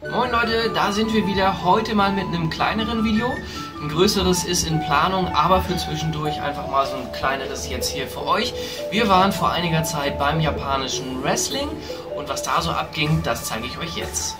Moin Leute, da sind wir wieder. Heute mal mit einem kleineren Video. Ein größeres ist in Planung, aber für zwischendurch einfach mal so ein kleineres jetzt hier für euch. Wir waren vor einiger Zeit beim japanischen Wrestling und was da so abging, das zeige ich euch jetzt.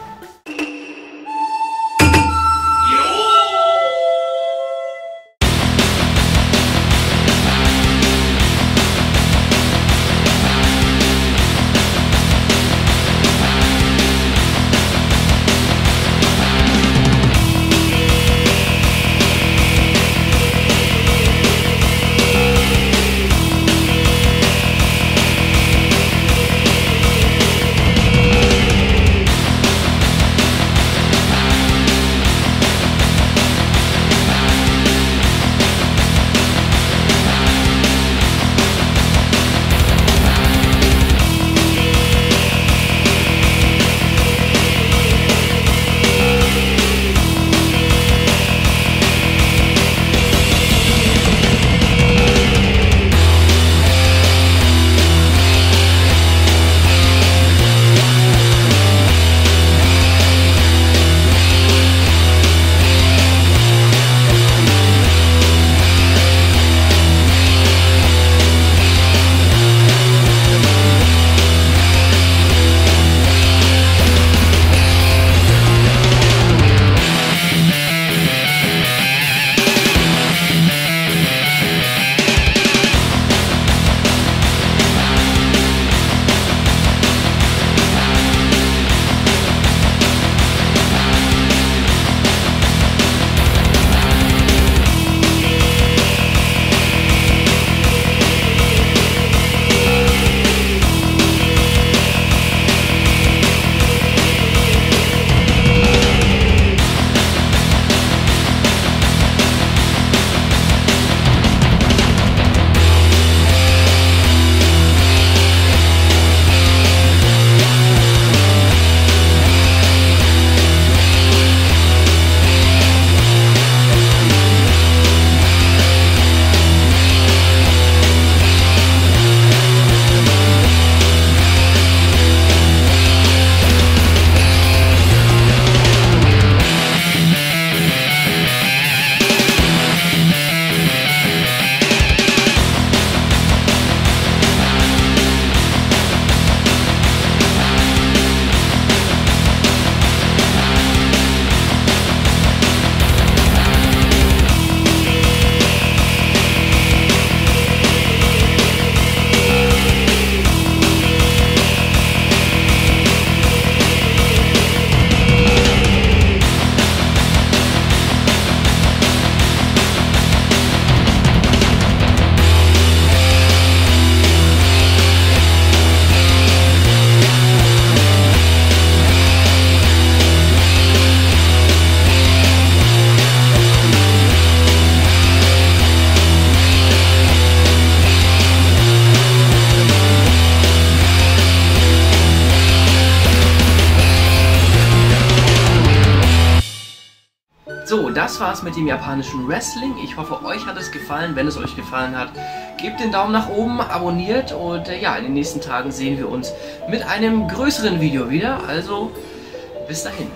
So, das war's mit dem japanischen Wrestling. Ich hoffe, euch hat es gefallen. Wenn es euch gefallen hat, gebt den Daumen nach oben, abonniert und äh, ja, in den nächsten Tagen sehen wir uns mit einem größeren Video wieder. Also, bis dahin.